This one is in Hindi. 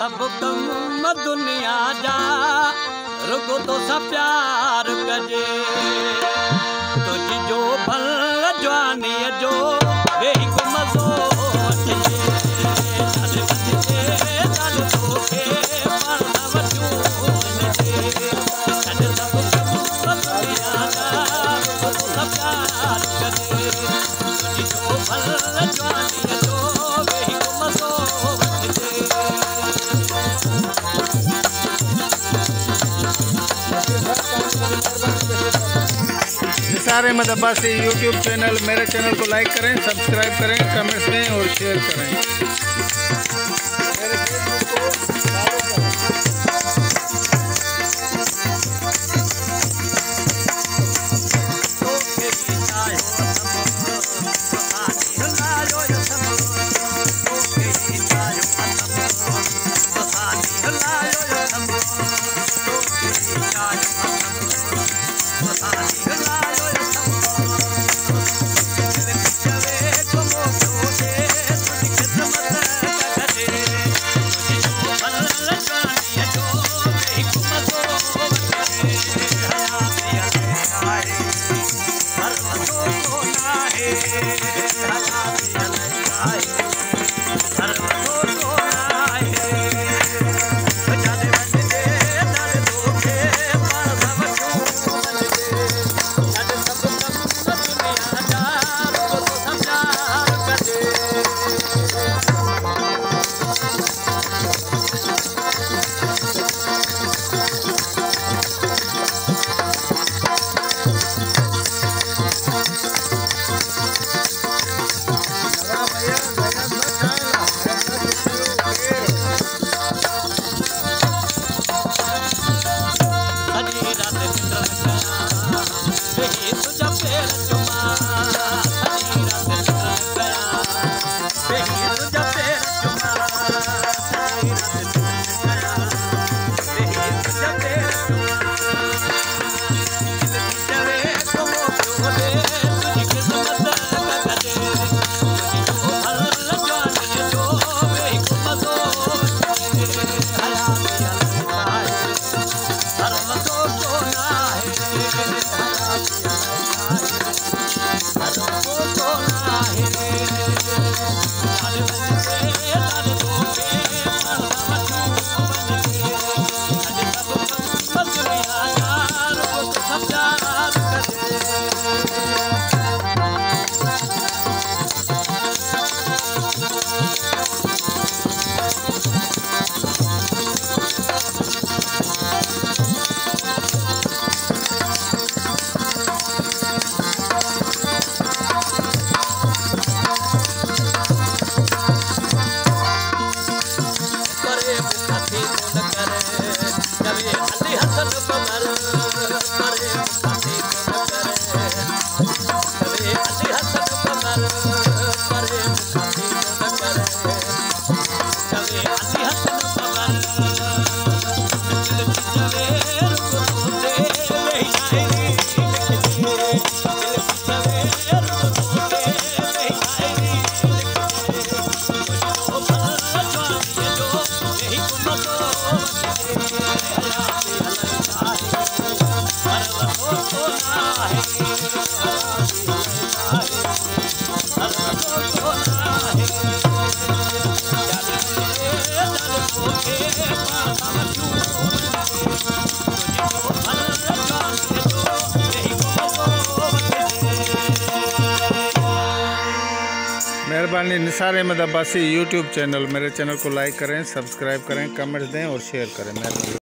सब कम दुनिया जा रुगो तो सब प्यार कजे। तुझी जो भल जवानी जो निसार अहमद से यूट्यूब चैनल मेरे चैनल को लाइक करें सब्सक्राइब करें, कमेंट्स दें और शेयर करें। मेहरबानी निसार अहमद अब्बासी यूट्यूब चैनल। मेरे चैनल को लाइक करें, सब्सक्राइब करें, कमेंट्स दें और शेयर करें। मेहरबानी।